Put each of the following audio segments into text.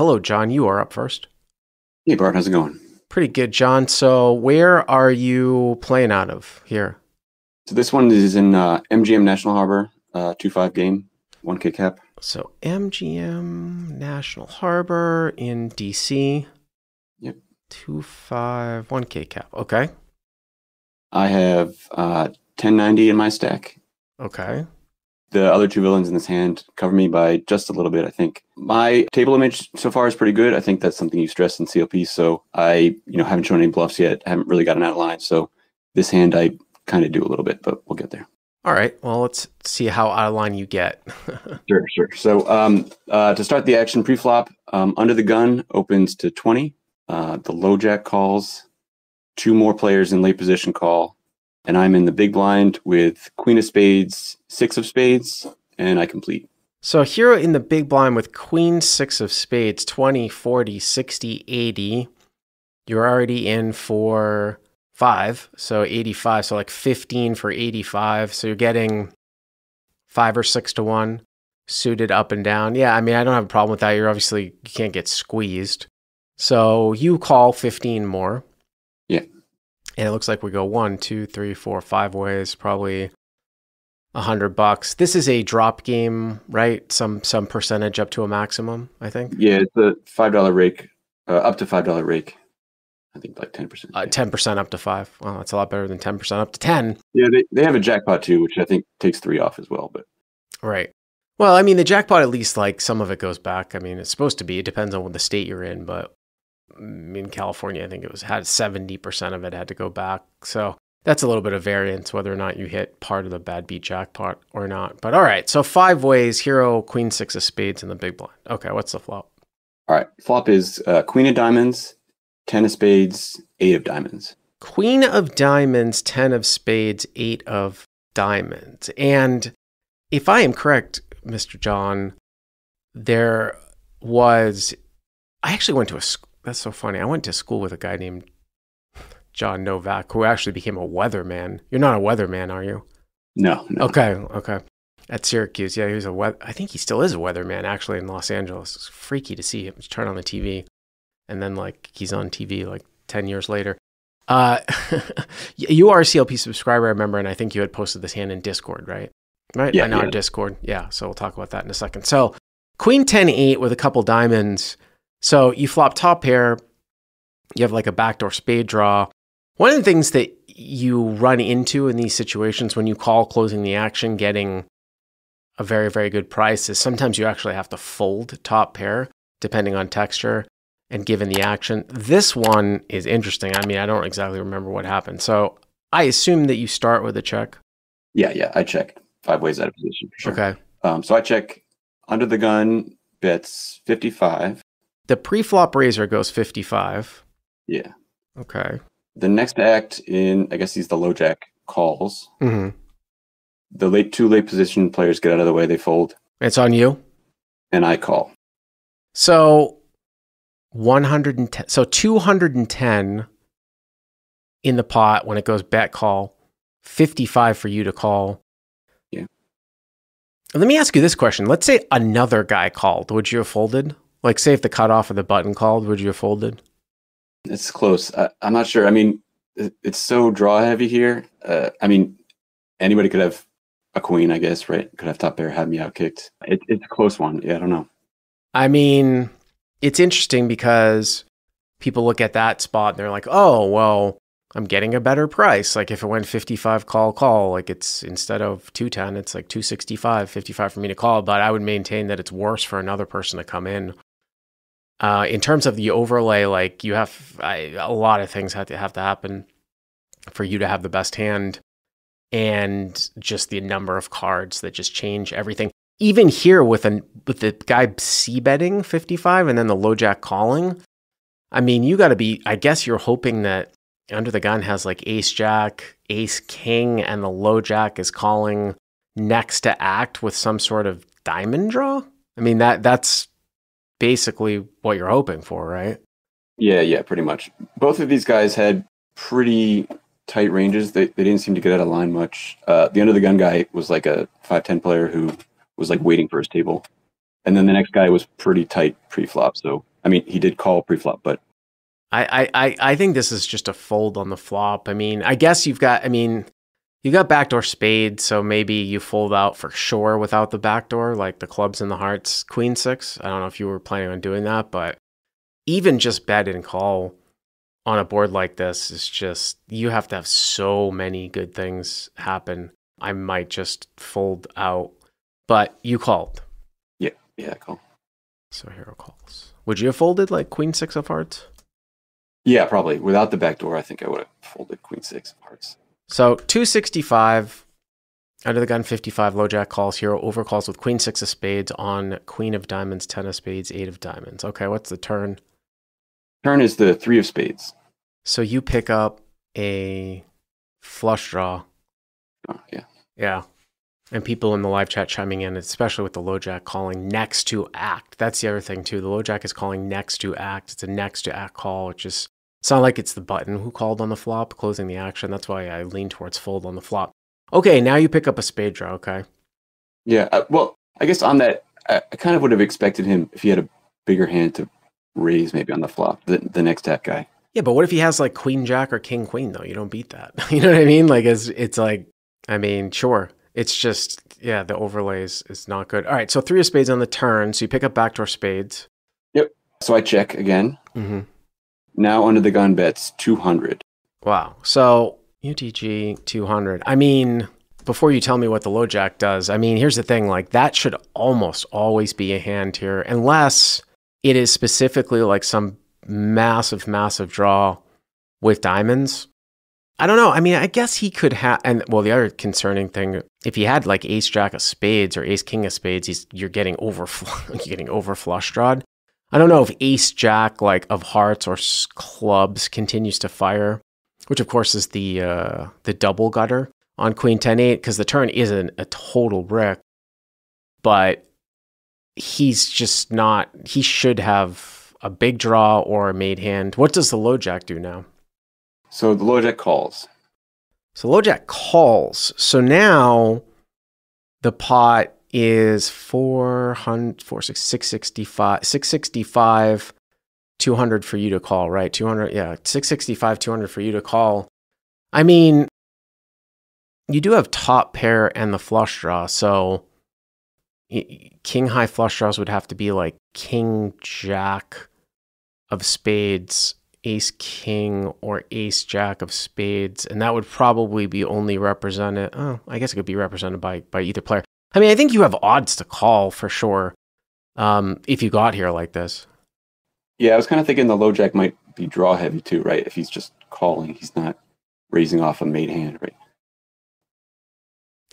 hello, John. You are up first. Hey, Bart. How's it going? Pretty good, John. So, where are you playing out of here? So this one is in uh, MGM National Harbor, uh, two five game, one K cap. So, MGM National Harbor in DC. Yep. Two five one K cap. Okay. I have uh, 1090 in my stack. Okay. The other two villains in this hand cover me by just a little bit, I think. My table image so far is pretty good. I think that's something you stress in CLP. So I, you know, haven't shown any bluffs yet. haven't really gotten out of line. So this hand I kind of do a little bit, but we'll get there. All right. Well, let's see how out of line you get. Sure, sure. So um, uh, to start the action pre-flop, um, under the gun opens to 20. Uh, the low jack calls. Two more players in late position call. And I'm in the big blind with queen of spades, six of spades, and I complete. so, hero in the big blind with queen six of spades 20, 40, 60, 80. You're already in for five. So, 85. So, like 15 for 85. So, you're getting five or six to one suited up and down. Yeah. I mean, I don't have a problem with that. You're obviously, you can't get squeezed. So, you call 15 more. And it looks like we go one, two, three, four, five ways, probably a hundred bucks. This is a drop game, right? Some some percentage up to a maximum, I think. Yeah, it's a five dollar rake, uh, up to five dollar rake. I think like ten percent. Uh, Ten percent up to five. Well, that's a lot better than ten percent up to ten. Yeah, they, they have a jackpot too, which I think takes three off as well. But Right. Well, I mean, the jackpot at least like some of it goes back. I mean, it's supposed to be. It depends on what the state you're in, but in California, I think it was had seventy percent of it had to go back. So that's a little bit of variance whether or not you hit part of the bad beat jackpot or not. But all right, so five ways: hero, queen, six of spades, and the big blind. Okay, what's the flop? all right, flop is uh, queen of diamonds, ten of spades, eight of diamonds. Queen of diamonds, 10 of spades, 8 of diamonds. And if I am correct, Mr. John, there was. I actually went to a. That's so funny. I went to school with a guy named John Novak, who actually became a weatherman. You're not a weatherman, are you? No, no. Okay, okay. At Syracuse, yeah, he was a weather. I think he still is a weatherman actually in Los Angeles. It's freaky to see him just turn on the TV, and then like he's on TV like ten years later. Uh, you are a CLP subscriber, I remember, and I think you had posted this hand in Discord, right? Right, Yeah, in our. Discord, yeah. So we'll talk about that in a second. So Queen 10 8 with a couple diamonds. So you flop top pair. You have like a backdoor spade draw. One of the things that you run into in these situations when you call closing the action, getting a very, very good price is sometimes you actually have to fold top pair depending on texture and given the action. This one is interesting. I mean, I don't exactly remember what happened. So I assume that you start with a check. Yeah, yeah. I check five ways out of position for sure. Okay. Um, so I check under the gun bets fifty-five. The pre-flop raiser goes 55. Yeah. Okay. The next act in, I guess he's the low jack calls. hmm The late two late position players get out of the way. They fold, It's on you. and I call. So 110 so 210 in the pot when it goes bet call, 55 for you to call. Yeah. Let me ask you this question. Let's say another guy called. Would you have folded? Like say if the cutoff of the button called, would you have folded? It's close. I, I'm not sure. I mean, it, it's so draw heavy here. Uh, I mean, anybody could have a queen, I guess, right? Could have top pair, had me out kicked. It, it's a close one. Yeah, I don't know. I mean, it's interesting because people look at that spot and they're like, "Oh, well, I'm getting a better price. Like if it went 55 call call, like it's instead of 210, it's like 265, 55 for me to call, but I would maintain that it's worse for another person to come in. Uh, in terms of the overlay, like you have I, a lot of things have to have to happen for you to have the best hand, and just the number of cards that just change everything. Even here with an with the guy c betting 55 and then the low jack calling i mean you got to be i guess you're hoping that under the gun has like ace jack ace king and the low jack is calling next to act with some sort of diamond draw? I mean that that's basically what you're hoping for right Yeah, yeah, pretty much. Both of these guys had pretty tight ranges. They, they didn't seem to get out of line much. Uh, the under the gun guy was like a 5'10 player who was like waiting for his table. And then the next guy was pretty tight pre flop. So I mean, he did call pre-flop, but I, I, I- I think this is just a fold on the flop. I mean, I guess you've got, I mean, you got backdoor spade, so maybe you fold out for sure without the backdoor, like the clubs and the hearts, queen six. I don't know if you were planning on doing that, but even just bet and call on a board like this is just, you have to have so many good things happen. I might just fold out, but you called. yeah, yeah, call. So hero calls. Would you have folded like queen six of hearts? Yeah, probably without the backdoor. I think I would have folded queen six of hearts. So 265, under the gun 55, low jack calls, hero overcalls with queen six of spades on queen of diamonds, ten of spades, eight of diamonds. Okay, what's the turn? Turn is the three of spades. So you pick up a flush draw. Oh, yeah. Yeah. And people in the live chat chiming in, especially with the low jack calling next to act. That's the other thing too. The low jack is calling next to act. It's a next to act call, which is it's not like it's the button who called on the flop, closing the action. That's why I lean towards fold on the flop. Okay, now you pick up a spade draw. Okay. Yeah. Uh, well, I guess on that, I, I kind of would have expected him if he had a bigger hand to raise maybe on the flop. The the next attack guy. Yeah, but what if he has like queen jack or king queen though? You don't beat that. you know what I mean? Like it's it's like I mean, sure. It's just yeah, the overlays is not good. All right, so three of spades on the turn. So you pick up backdoor spades. Yep. So I check again. Mm-hmm. Now under the gun bets two hundred. Wow. So UTG 200. I mean, before you tell me what the low jack does, I mean, here's the thing like, that should almost always be a hand here, unless it is specifically like some massive, massive draw with diamonds. I don't know. I mean, I guess he could have, and well, the other concerning thing, if he had like ace jack of spades or ace king of spades, he's you're getting over, you're getting over flush. I don't know if ace jack like of hearts or s- clubs continues to fire which of course is the uh, the double gutter on queen 10 8 because the turn isn't a total brick but he's just not he should have a big draw or a made hand. What does the low jack do now? So the low jack calls. so low jack calls. So now the pot is 400 665 665 200 for you to call, right? 200, yeah, 665, 200 for you to call. I mean, you do have top pair and the flush draw, so king high flush draws would have to be like king jack of spades, ace king, or ace jack of spades, and that would probably be only represented. Oh, I guess it could be represented by by either player. I mean, I think you have odds to call for sure um, if you got here like this. Yeah, I was kind of thinking the low jack might be draw heavy too, right? If he's just calling, he's not raising off a made hand, right?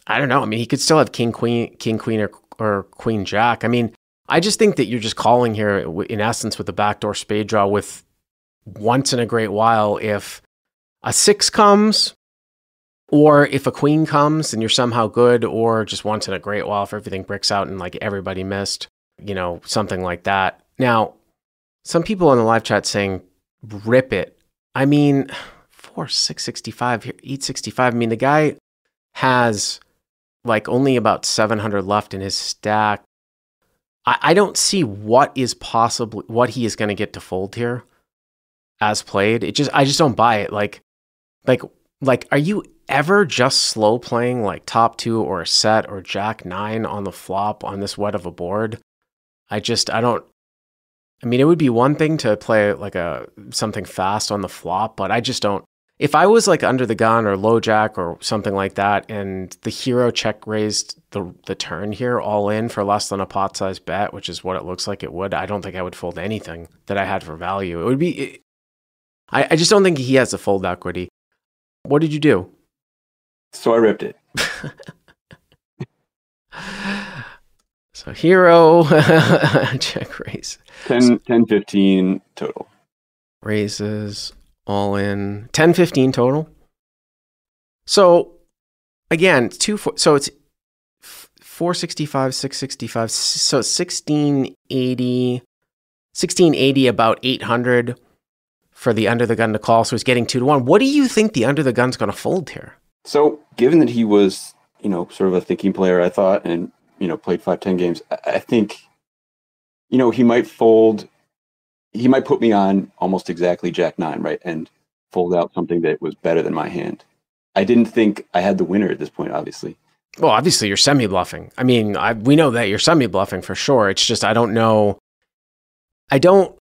I don't know. I mean, he could still have king, queen, king, queen, or, or queen, jack. I mean, I just think that you're just calling here, in essence, with a backdoor spade draw with once in a great while. If a six comes, or if a queen comes and you're somehow good, or just once in a great while if everything bricks out and like everybody missed, you know, something like that. Now, some people in the live chat saying, rip it. I mean, four, 665, here, 865. I mean, the guy has like only about 700 left in his stack. I, I don't see what is possibly what he is going to get to fold here as played. It just I just don't buy it. Like like like are you ever just slow playing like top two or a set or jack nine on the flop on this wet of a board? I just I don't I mean it would be one thing to play like a something fast on the flop, but I just don't if I was like under the gun or low jack or something like that, and the hero check raised the the turn here all in for less than a pot size bet, which is what it looks like it would, I don't think I would fold anything that I had for value. It would be, it, I, I just don't think he has the fold equity. What did you do? So I ripped it. So hero check raise. 10, 10 15 total. raises all in. 10 15 total. So again it's two four, so it's 465 665 so 1680 1680 about 800 for the under the gun to call. So he's getting two to one. What do you think the under the gun's going to fold here So given that he was, you know, sort of a thinking player, I thought, and you know, played five ten games, I, think, you know, he might fold he might put me on almost exactly Jack nine, right, and fold out something that was better than my hand. I didn't think I had the winner at this point, obviously. Well, obviously you're semi bluffing. I mean, I, we know that you're semi bluffing for sure. It's just I don't know. I don't.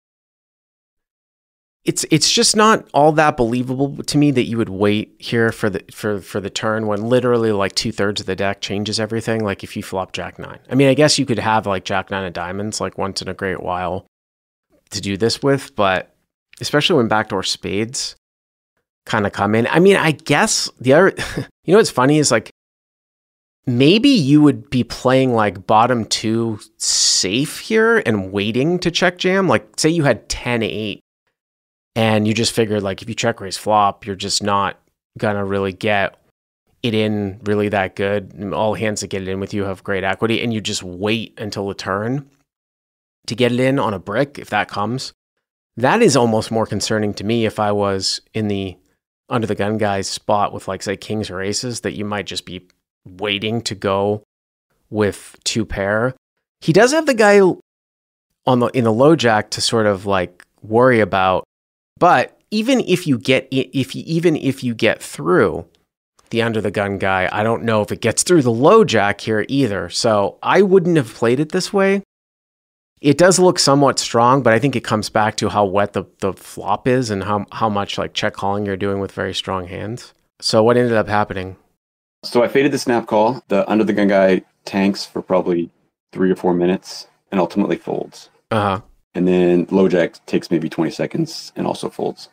It's it's just not all that believable to me that you would wait here for the for for the turn when literally like two thirds of the deck changes everything. Like if you flop Jack nine, I mean, I guess you could have like Jack nine of diamonds like once in a great while to do this with, but especially when backdoor spades kind of come in. I mean, I guess the other, you know, what's funny is like maybe you would be playing like bottom two safe here and waiting to check jam. Like, say you had 10 8 and you just figured like if you check raise flop, you're just not gonna really get it in really that good. All hands that get it in with you have great equity, and you just wait until the turn to get it in on a brick if that comes. That is almost more concerning to me if I was in the under the gun guy's spot with like say kings or aces that you might just be waiting to go with two pair. He does have the guy on the in the low jack to sort of like worry about, but even if you get if you, even if you get through the under the gun guy, I don't know if it gets through the low jack here either. So I wouldn't have played it this way. It does look somewhat strong, but I think it comes back to how wet the, the flop is and how, how much like check calling you're doing with very strong hands. So what ended up happening? So I faded the snap call. The under the gun guy tanks for probably three or four minutes and ultimately folds. Uh huh. And then low jack takes maybe 20 seconds and also folds.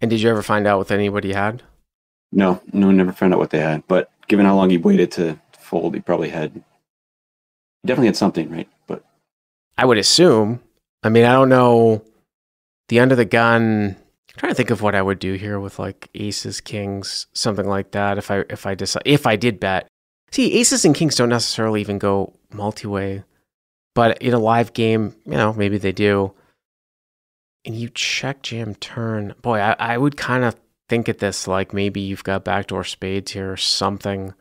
And did you ever find out what anybody had? No, no, never found out what they had. But given how long he waited to fold, he probably had, he definitely had something, right? But I would assume. I mean, I don't know. The under the gun. I'm trying to think of what I would do here with like aces, kings, something like that. If I if I decide if I did bet. See, aces and kings don't necessarily even go multi-way, but in a live game, you know, maybe they do. And you check jam turn. Boy, I, I would kind of think at this like maybe you've got backdoor spades here or something.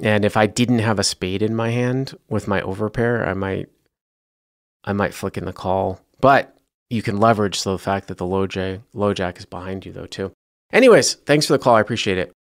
And if I didn't have a spade in my hand with my overpair, I might I might flick in the call. But you can leverage the fact that the low, J, low jack is behind you, though, too. Anyways, thanks for the call. I appreciate it.